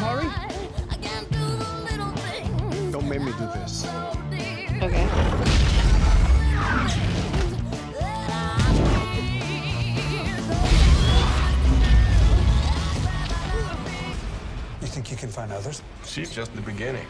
Hey, in hurry? Don't make me do this. Okay. You think you can find others? She's just the beginning.